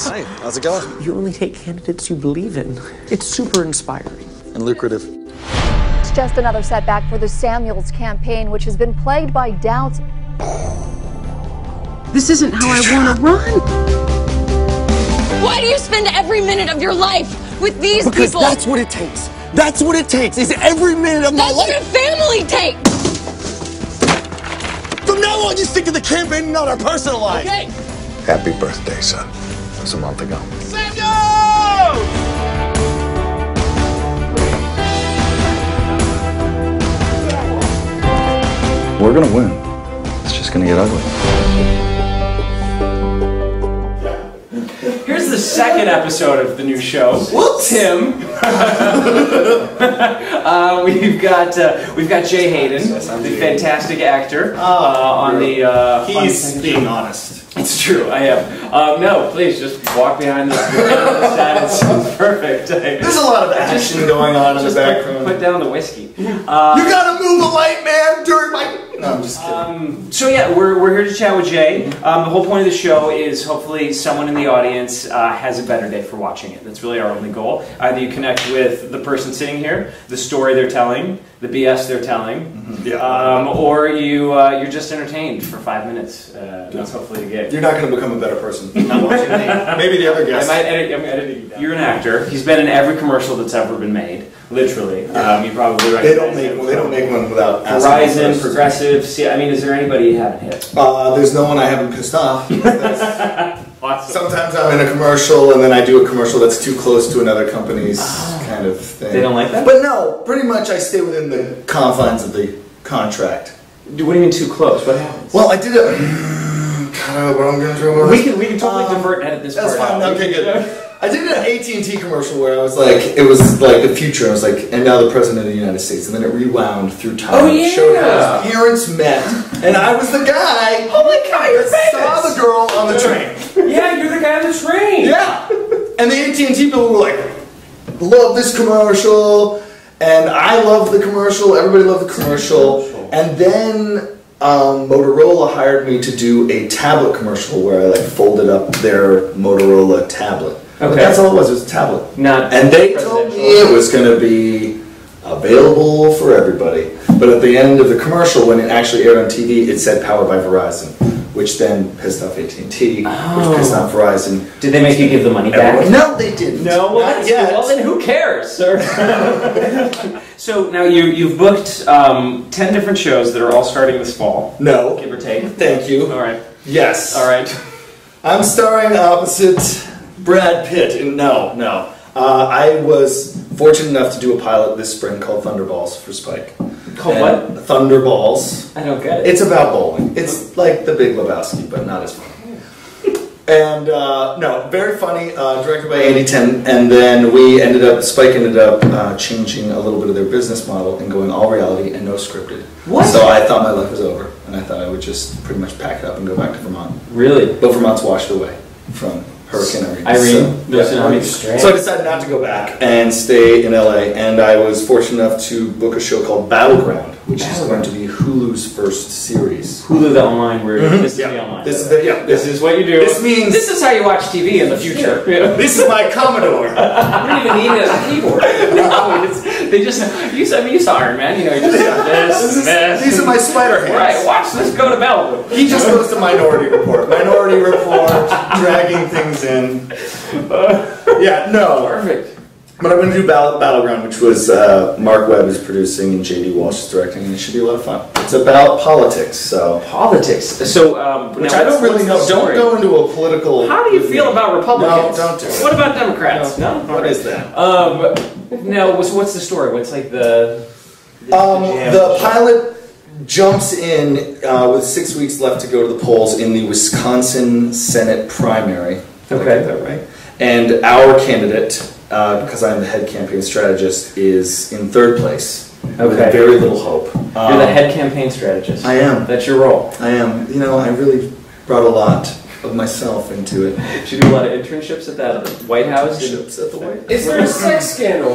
Yes. Hi, how's it going? You only take candidates you believe in. It's super inspiring. And lucrative. It's just another setback for the Samuels campaign, which has been plagued by doubts. This isn't how I want to run. Why do you spend every minute of your life with these Because people? that's what it takes. That's what it takes. Is every minute of my That's what a family takes. From now on, you stick to the campaign, and not our personal life. Okay. Happy birthday, son. That was a month ago. Samuel! We're gonna win. It's just gonna get ugly. Here's the second episode of the new show. Whoops, Tim. uh, we've got uh, we've got Jay Hayden, the fantastic actor, uh, on the. Uh, He's on- being honest. It's true, I am. Um, no, please just walk behind stand. It's perfect. There's a lot of action going on in the Just put, background. put down the whiskey. you gotta move the light, man. No, I'm just kidding. Um, so yeah, we're, we're here to chat with Jay. Um, the whole point of the show is hopefully someone in the audience uh, has a better day for watching it. That's really our only goal. Either you connect with the person sitting here, the story they're telling, the BS they're telling, yeah. um, or you uh, you're just entertained for five minutes. Uh, that's hopefully the game. You're not gonna become a better person. Not watching me. Maybe the other I guest. might edit, I'm editing you down. You're an actor. He's been in every commercial that's ever been made. Literally, um, you probably recognize They don't make him they don't make one without asking Verizon, first. Progressive. See, I mean, is there anybody you haven't hit? Uh, there's no one I haven't pissed off. Awesome. Sometimes I'm in a commercial and then I do a commercial that's too close to another company's kind of thing. They don't like that? But no, pretty much I stay within the confines of the contract. Do- What do you mean too close? What happens? Well, I did it. God, what I'm gonna do we can we can totally Um, divert and edit this That's part fine. out. Okay, good. I did an AT and T commercial where I was like, it was like the future. I was like, and now the president of the United States, and then it rewound through time. Oh, It showed how his parents met, and I was the guy. Oh my God, you're that saw the girl on the train. Yeah, you're the guy on the train. Yeah, and the AT and T people were like, love this commercial, and I love the commercial. Everybody loved the commercial, and then. Um, Motorola hired me to do a tablet commercial where I like folded up their Motorola tablet. But Okay. That's all it was. It was a tablet. Not And they told me it was going to be available for everybody. But at the end of the commercial, when it actually aired on TV, it said powered by Verizon, which then pissed off AT&T, which pissed off Verizon. Did they make you give the money back? Everyone- No, they didn't. No, well, Not that's yet. well then who cares, sir? so now you you've booked um, ten different shows that are all starting this fall, No. give or take. Thank you. All right, Yes. all right. I'm starring opposite Brad Pitt. No, no. Uh, I was fortunate enough to do a pilot this spring called Thunderballs for Spike. Called And what? Thunderballs. I don't get it. It's about bowling. It's like The Big Lebowski, but not as funny. And uh, no, very funny. Uh, directed by Andy Ten, and then we ended up. Spike ended up uh, changing a little bit of their business model and going all reality and no scripted. What? So I thought my life was over, and I thought I would just pretty much pack it up and go back to Vermont. really? But Vermont's washed away from Hurricane Irene. Irene, no yeah. tsunami. So I decided not to go back and stay in LA, and I was fortunate enough to book a show called Battleground, which is going to be Hulu's first series. Hulu the online where mm-hmm. this is Yeah. the online. This is the, yeah. This is what you do. This means- this is how you watch TV in the future. Yeah. This is my Commodore. You don't even need it a keyboard. No, it's, they just you I mean you saw Iron Man. You know, you just this, This is- this. these are my spider hands. Right, watch this go to Malibu. He just goes to Minority Report. Minority Report, dragging things in. Yeah, no. Perfect. But I'm going to do Battle, Battleground, which was uh, Marc Webb is producing and J.D. Walsh is directing, and it should be a lot of fun. It's about politics, so. Politics. So, um, Which now I don't really know. Don't go into a political. How do you feel about Republicans? No, don't do it. What about Democrats? No. What is that? Um, no. What's what's the story? What's like the? Um, the pilot jumps in uh, with six weeks left to go to the polls in the Wisconsin Senate primary. Okay. that right? And our candidate, uh, because I'm the head campaign strategist, is in third place. With Okay. very little hope. You're the Um, head campaign strategist. I am. That's your role. I am. You know, I really brought a lot of myself into it. Did you do a lot of internships at that White House? Ships at the White Is there a sex scandal?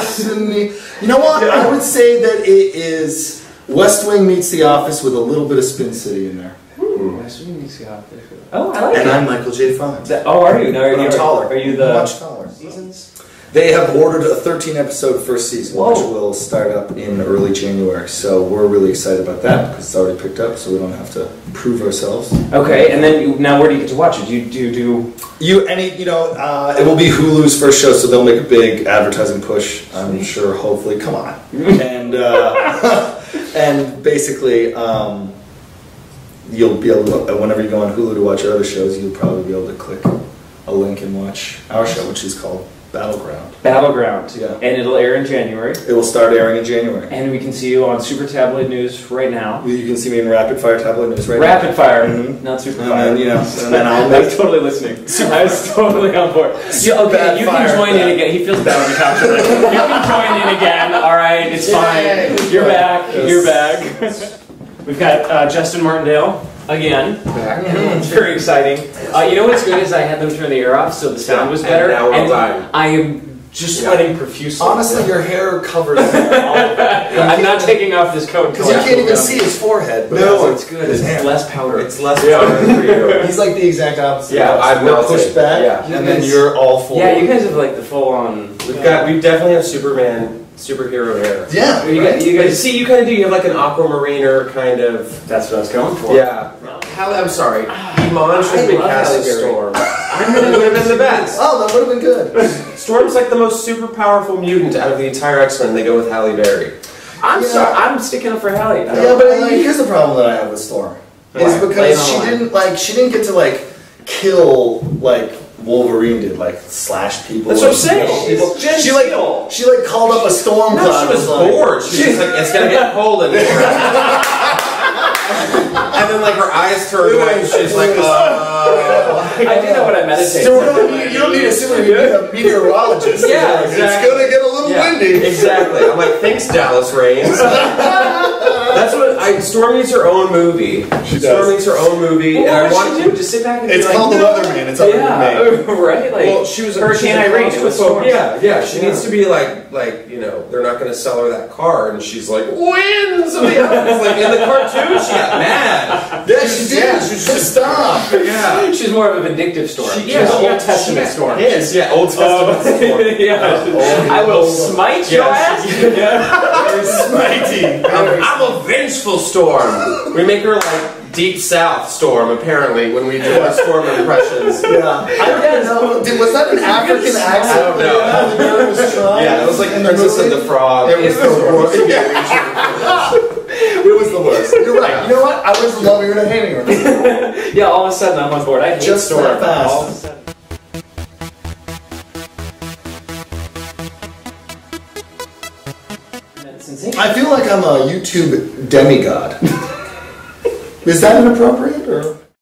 Sydney. You know what? I would say that it is West Wing meets The Office with a little bit of Spin City in there. Oh, I like And it. I'm Michael J. Fox. That- oh, are you? No, are But you I'm taller. Are you the much taller? seasons? They have ordered a 13 episode first season, Whoa. which will start up in early January. So we're really excited about that because it's already picked up, so we don't have to prove ourselves. Okay, and then you, now where do you get to watch it? Do you do you do? You any you know uh, it will be Hulu's first show, so they'll make a big advertising push. I'm sure. Hopefully, come on. and uh, and basically, um, you'll be able to whenever you go on Hulu to watch our other shows, you'll probably be able to click a link and watch our show, which is called Battleground. Battleground. Yeah. And it'll air in January. It will start airing in January. And we can see you on Super Tabloid News right now. You can see me in Rapid Fire Tabloid News right now. Rapid now. fire, Mhm. not super And fire. then, you know, and then I'll I was totally listening. I was totally on board. Okay, bad you fire, can join in again. He feels bad on the couch. already. you can join in again. All right, it's Yay. fine. You're back. Yes. You're back. We've got uh, Justin Martindale again. It's very exciting. Uh, you know what's good is I had them turn the air off, so the sound was better. and better. now we're and fine. I am just sweating profusely. Honestly, your hair covers all of it. I'm not taking off this coat Because you can't even see his forehead. But No, that's- it's good. It's hair. less powder. It's less Yeah. fun for you. He's like the exact opposite. Yeah, of us. I'm We're melted. pushed back, Yeah. and then you're all full. yeah, you guys have like the full on. We've got, we definitely have Superman, superhero hair. Yeah, You right? guys, you guys see, you kind of do. You have like an aquamariner kind of. That's what I was going for. Yeah. Halle, I'm sorry. Iman should have been cast Halle as Berry. Storm. it would have been the best. Oh, that would have been good. Storm's like the most super powerful mutant out of the entire X Men. They go with Halle Berry. I'm Yeah. sorry. I'm sticking up for Hallie. I don't- yeah, but uh, here's the problem that I have with Storm. Is Why? Lay it because she didn't like she didn't get to like kill like Wolverine did, like slash people. That's what I'm saying. kill people. It's She like Steele. she like called up a storm No, cloud. she was like, bored. She was like, it's gonna get cold in here. and then like her eyes turned white and she's like, uh, I do know what I meditate. So you don't need, you don't need a super, you need a meteorologist. Yeah, exactly. It's gonna get a little yeah, windy. exactly. I'm like, thanks, Dallas Raines. That's what Storm needs her own movie. She Storm does. needs her own movie, Well, and I what want would she do? Just sit back and It's be like, called The no. Weatherman. It's already Yeah, made. right. Like, Well, she was a, Hurricane she's a Irene. It was claustrophobe- storm. Yeah, yeah. She Yeah. needs to be like, like you know, they're not going to sell her that car, and she's like, wins. of the. Like in the cartoon, she got mad. Yeah, she did. Yeah, she was pissed off. Yeah. She's more of a vindictive storm. She- She's yeah, an she- Old Testament she- storm. Yes, yeah, Old oh. Testament. storm. yeah. I will smite your Yes. Ass. Mighty. I'm, I'm a vengeful storm. We make her like deep south storm. Apparently, when we do our storm impressions. Yeah. I don't know. Did, was that an African accent? I don't know. that Halle Berry was trying? Yeah, it was like in Princess and movie? the Frog. It was the worst. it was the worst. You're right. You know what? I was from loving her to hating her. Yeah, all of a sudden I'm on board. I hate Just storm. that fast. I feel like I'm a YouTube demigod. Is that inappropriate or?